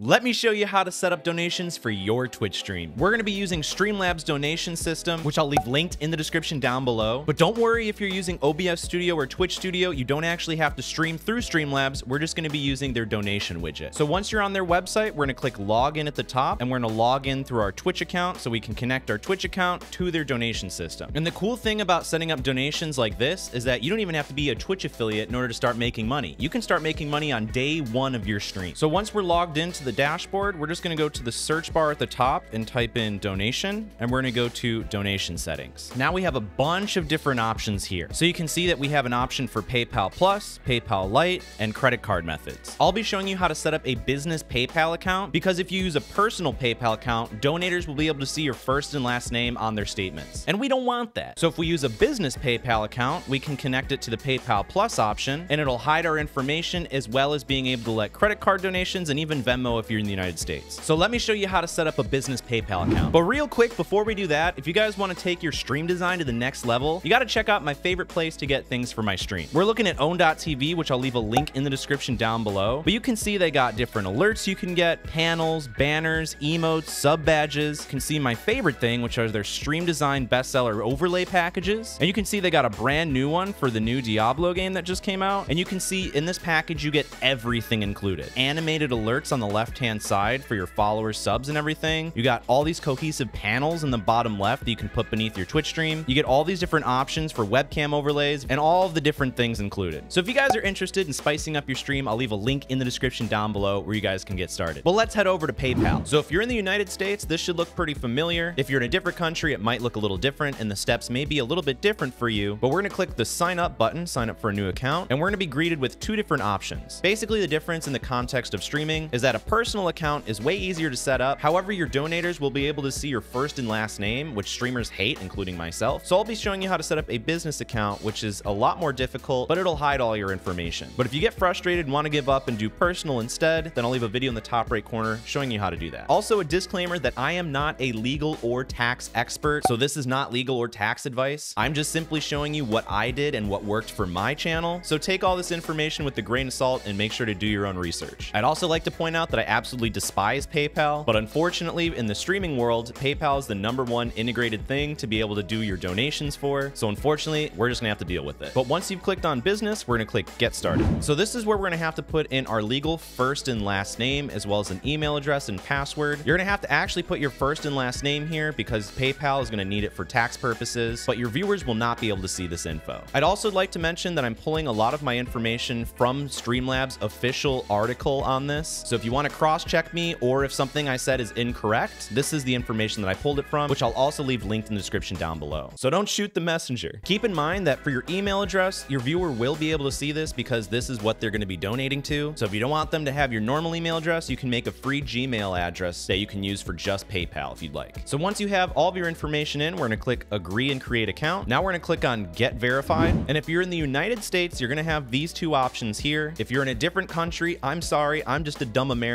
Let me show you how to set up donations for your Twitch stream. We're going to be using Streamlabs donation system, which I'll leave linked in the description down below. But don't worry if you're using OBS Studio or Twitch Studio, you don't actually have to stream through Streamlabs. We're just going to be using their donation widget. So once you're on their website, we're going to click login at the top and we're going to log in through our Twitch account so we can connect our Twitch account to their donation system. And the cool thing about setting up donations like this is that you don't even have to be a Twitch affiliate in order to start making money. You can start making money on day one of your stream. So once we're logged into the dashboard, we're just going to go to the search bar at the top and type in donation, and we're going to go to donation settings. Now we have a bunch of different options here. So you can see that we have an option for PayPal Plus, PayPal Lite, and credit card methods. I'll be showing you how to set up a business PayPal account because if you use a personal PayPal account, donators will be able to see your first and last name on their statements. And we don't want that. So if we use a business PayPal account, we can connect it to the PayPal Plus option, and it'll hide our information as well as being able to let credit card donations and even Venmo if you're in the United States. So let me show you how to set up a business PayPal account. But real quick, before we do that, if you guys want to take your stream design to the next level, you got to check out my favorite place to get things for my stream. We're looking at own3d.tv, which I'll leave a link in the description down below. But you can see they got different alerts you can get, panels, banners, emotes, sub badges. You can see my favorite thing, which are their stream design bestseller overlay packages. And you can see they got a brand new one for the new Diablo game that just came out. And you can see in this package, you get everything included. Animated alerts on the left-hand side for your followers, subs, and everything. You got all these cohesive panels in the bottom left that you can put beneath your Twitch stream. You get all these different options for webcam overlays and all of the different things included. So if you guys are interested in spicing up your stream, I'll leave a link in the description down below where you guys can get started. Well, let's head over to PayPal. So if you're in the United States, this should look pretty familiar. If you're in a different country, it might look a little different and the steps may be a little bit different for you, but we're gonna click the sign up button, sign up for a new account, and we're gonna be greeted with two different options. Basically, the difference in the context of streaming is that a personal account is way easier to set up. However, your donators will be able to see your first and last name, which streamers hate, including myself. So I'll be showing you how to set up a business account, which is a lot more difficult, but it'll hide all your information. But if you get frustrated and want to give up and do personal instead, then I'll leave a video in the top right corner showing you how to do that. Also, a disclaimer that I am not a legal or tax expert, so this is not legal or tax advice. I'm just simply showing you what I did and what worked for my channel. So take all this information with a grain of salt and make sure to do your own research. I'd also like to point out that I absolutely despise PayPal, but unfortunately in the streaming world, PayPal is the number one integrated thing to be able to do your donations for. So unfortunately, we're just gonna have to deal with it. But once you've clicked on business, we're gonna click get started. So this is where we're gonna have to put in our legal first and last name, as well as an email address and password. You're gonna have to actually put your first and last name here because PayPal is gonna need it for tax purposes, but your viewers will not be able to see this info. I'd also like to mention that I'm pulling a lot of my information from Streamlabs official article on this. So if you want to cross check me or if something I said is incorrect, this is the information that I pulled it from, which I'll also leave linked in the description down below. So don't shoot the messenger. Keep in mind that for your email address, your viewer will be able to see this because this is what they're going to be donating to. So if you don't want them to have your normal email address, you can make a free Gmail address that you can use for just PayPal if you'd like. So once you have all of your information in, we're going to click agree and create account. Now we're going to click on get verified. And if you're in the United States, you're going to have these two options here. If you're in a different country, I'm sorry, I'm just a dumb American.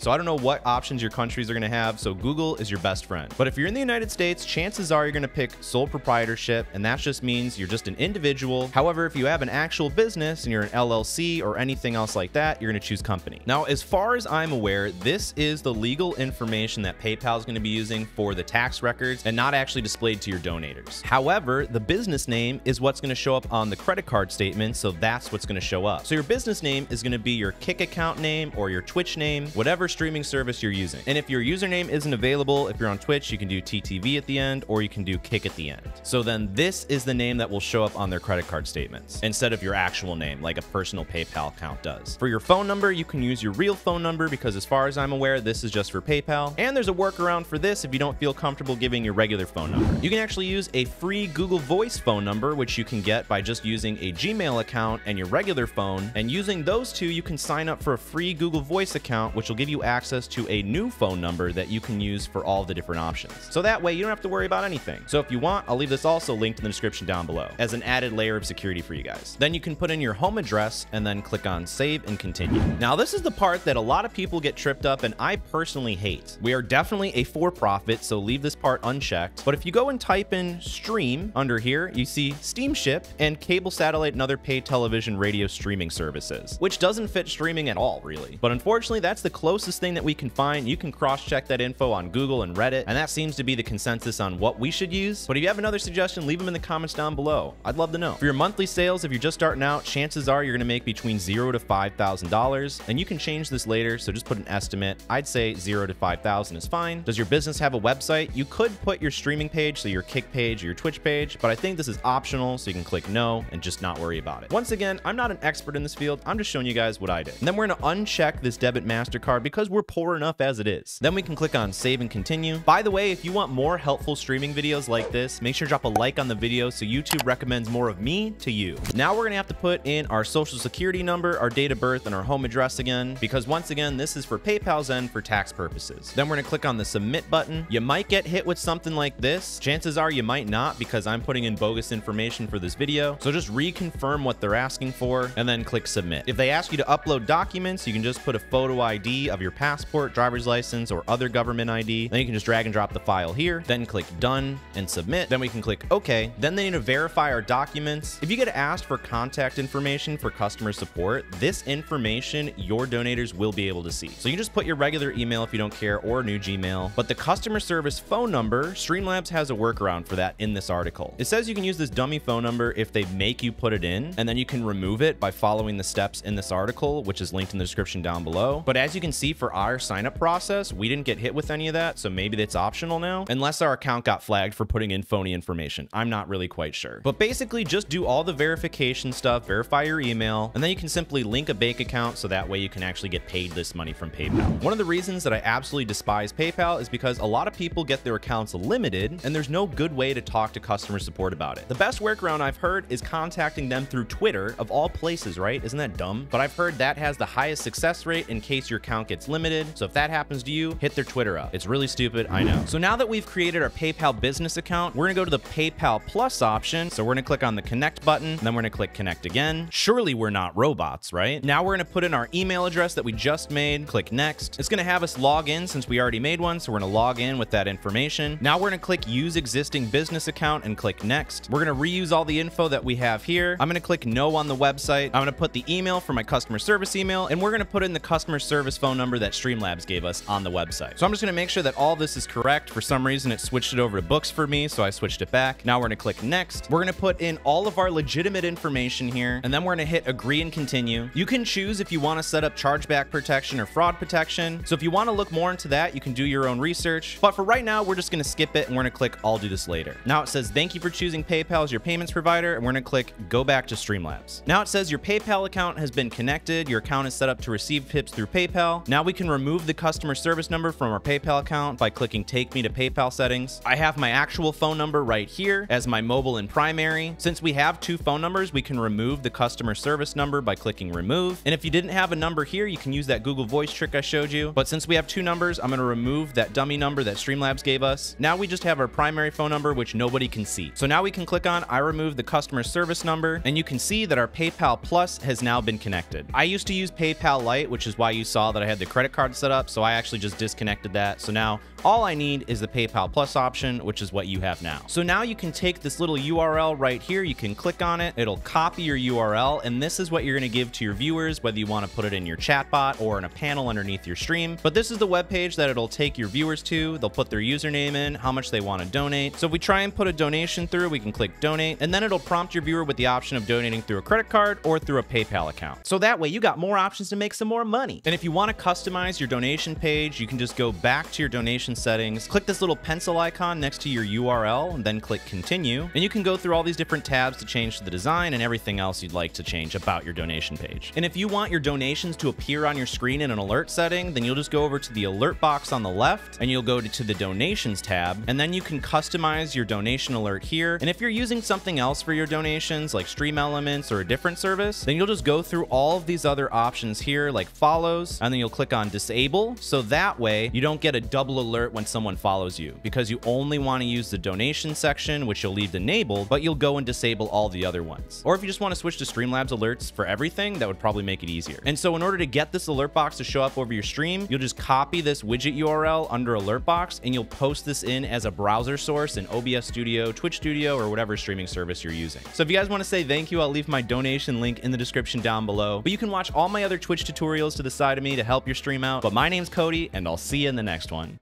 So I don't know what options your countries are to have. So Google is your best friend. But if you're in the United States, chances are you're to pick sole proprietorship. And that just means you're just an individual. However, if you have an actual business and you're an LLC or anything else like that, you're to choose company. Now, as far as I'm aware, this is the legal information that PayPal is to be using for the tax records and not actually displayed to your donators. However, the business name is what's to show up on the credit card statement, so that's what's to show up. So your business name is to be your Kick account name or your Twitch name, whatever streaming service you're using. And if your username isn't available, if you're on Twitch, you can do TTV at the end or you can do Kick at the end. So then this is the name that will show up on their credit card statements instead of your actual name like a personal PayPal account does. For your phone number, you can use your real phone number because as far as I'm aware, this is just for PayPal. And there's a workaround for this if you don't feel comfortable giving your regular phone number. You can actually use a free Google Voice phone number, which you can get by just using a Gmail account and your regular phone. And using those two, you can sign up for a free Google Voice account, which will give you access to a new phone number that you can use for all the different options. So that way you don't have to worry about anything. So if you want, I'll leave this also linked in the description down below as an added layer of security for you guys. Then you can put in your home address and then click on save and continue. Now this is the part that a lot of people get tripped up and I personally hate. We are definitely a for-profit, so leave this part unchecked. But if you go and type in stream under here, you see Steamship and cable satellite and other paid television radio streaming services, which doesn't fit streaming at all, really. But unfortunately, that's that's the closest thing that we can find. You can cross check that info on Google and Reddit, and that seems to be the consensus on what we should use. But if you have another suggestion, leave them in the comments down below. I'd love to know. For your monthly sales, if you're just starting out, chances are you're gonna make between zero to $5,000, and you can change this later, so just put an estimate. I'd say zero to 5,000 is fine. Does your business have a website? You could put your streaming page, so your Kick page or your Twitch page, but I think this is optional, so you can click no and just not worry about it. Once again, I'm not an expert in this field. I'm just showing you guys what I did. And then we're gonna uncheck this debit MasterCard because we're poor enough as it is. Then we can click on save and continue. By the way, if you want more helpful streaming videos like this, make sure to drop a like on the video so YouTube recommends more of me to you. Now we're gonna have to put in our social security number, our date of birth, and our home address again, because once again, this is for PayPal's end for tax purposes. Then we're gonna click on the submit button. You might get hit with something like this. Chances are you might not because I'm putting in bogus information for this video. So just reconfirm what they're asking for and then click submit. If they ask you to upload documents, you can just put a photo ID of your passport, driver's license, or other government ID. Then you can just drag and drop the file here, then click done and submit. Then we can click OK. Then they need to verify our documents. If you get asked for contact information for customer support, this information your donators will be able to see. So you just put your regular email if you don't care or new Gmail, but the customer service phone number, Streamlabs has a workaround for that in this article. It says you can use this dummy phone number if they make you put it in, and then you can remove it by following the steps in this article, which is linked in the description down below. But as you can see for our sign up process, we didn't get hit with any of that, so maybe that's optional now, unless our account got flagged for putting in phony information. I'm not really quite sure. But basically, just do all the verification stuff, verify your email, and then you can simply link a bank account so that way you can actually get paid this money from PayPal. One of the reasons that I absolutely despise PayPal is because a lot of people get their accounts limited, and there's no good way to talk to customer support about it. The best workaround I've heard is contacting them through Twitter, of all places, right? Isn't that dumb? But I've heard that has the highest success rate in case your account gets limited. So if that happens to you, hit their Twitter up. It's really stupid, I know. So now that we've created our PayPal business account, we're gonna go to the PayPal Plus option. So we're gonna click on the connect button, then we're gonna click connect again. Surely we're not robots, right? Now we're gonna put in our email address that we just made, click next. It's gonna have us log in since we already made one, so we're gonna log in with that information. Now we're gonna click use existing business account and click next. We're gonna reuse all the info that we have here. I'm gonna click no on the website. I'm gonna put the email for my customer service email, and we're gonna put in the customer service phone number that Streamlabs gave us on the website. So I'm just gonna make sure that all this is correct. For some reason, it switched it over to books for me, so I switched it back. Now we're gonna click next. We're gonna put in all of our legitimate information here, and then we're gonna hit agree and continue. You can choose if you wanna set up chargeback protection or fraud protection. So if you wanna look more into that, you can do your own research. But for right now, we're just gonna skip it and we're gonna click I'll do this later. Now it says thank you for choosing PayPal as your payments provider, and we're gonna click go back to Streamlabs. Now it says your PayPal account has been connected. Your account is set up to receive tips through PayPal. Now we can remove the customer service number from our PayPal account by clicking take me to PayPal settings. I have my actual phone number right here as my mobile and primary. Since we have two phone numbers, we can remove the customer service number by clicking remove. And if you didn't have a number here, you can use that Google Voice trick I showed you. But since we have two numbers, I'm gonna remove that dummy number that Streamlabs gave us. Now we just have our primary phone number, which nobody can see. So now we can click on I remove the customer service number, and you can see that our PayPal Plus has now been connected. I used to use PayPal Lite, which is why you saw that I had the credit card set up, so I actually just disconnected that. So now all I need is the PayPal Plus option, which is what you have now. So now you can take this little URL right here, you can click on it, it'll copy your URL, and this is what you're gonna give to your viewers, whether you wanna put it in your chatbot or in a panel underneath your stream. But this is the web page that it'll take your viewers to. They'll put their username in, how much they wanna donate. So if we try and put a donation through, we can click donate, and then it'll prompt your viewer with the option of donating through a credit card or through a PayPal account. So that way you got more options to make some more money. And if you wanna customize your donation page, you can just go back to your donation settings, click this little pencil icon next to your URL, and then click continue. And you can go through all these different tabs to change the design and everything else you'd like to change about your donation page. And if you want your donations to appear on your screen in an alert setting, then you'll just go over to the alert box on the left and you'll go to the donations tab. And then you can customize your donation alert here. And if you're using something else for your donations, like Stream Elements or a different service, then you'll just go through all of these other options here, like follows, and then you'll click on disable. So that way you don't get a double alert when someone follows you because you only want to use the donation section, which you'll leave enabled, but you'll go and disable all the other ones. Or if you just want to switch to Streamlabs alerts for everything, that would probably make it easier. And so in order to get this alert box to show up over your stream, you'll just copy this widget URL under alert box and you'll post this in as a browser source in OBS Studio, Twitch Studio, or whatever streaming service you're using. So if you guys want to say thank you, I'll leave my donation link in the description down below. But you can watch all my other Twitch tutorials to the side of me me to help your stream out. But my name's Cody, and I'll see you in the next one.